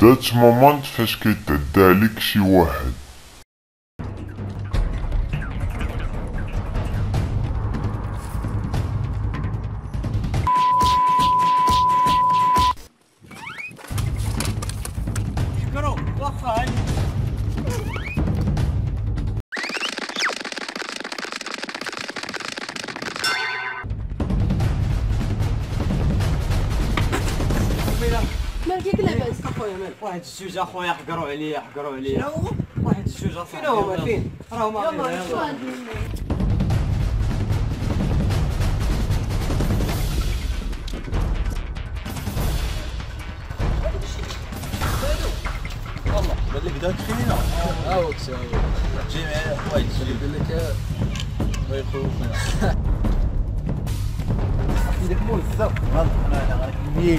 دات مومنت فاش كيتعدى عليك شي واحد. شكرو واخا مالك واحد الزوج اخويا حقروا عليا حقروا عليا. شنو هو؟ واحد الزوج فين هما فين؟ راهما يلا شنو والله بدأت بدات فينا. هاوك سي هاوك جي معايا وايد قال لك ما يخوفنا. أكيد مول الزق غلط أنا غير 100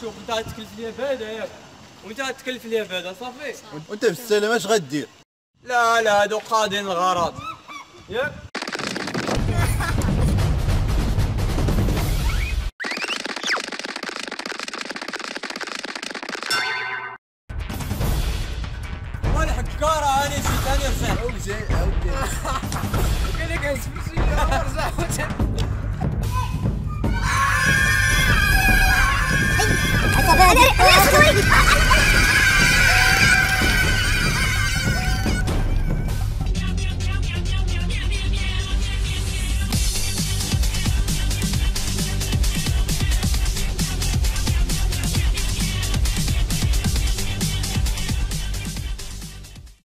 شوف انت غتكلف ليا بهذا ياك وانت غتكلف ليا بهذا صافي. وأنت بالسلامه اش غدير؟ لا لا دقاد غرض. يب. والحكارة هاني شي ثاني رجع أوكي أوكي. كان يكسب شي رجع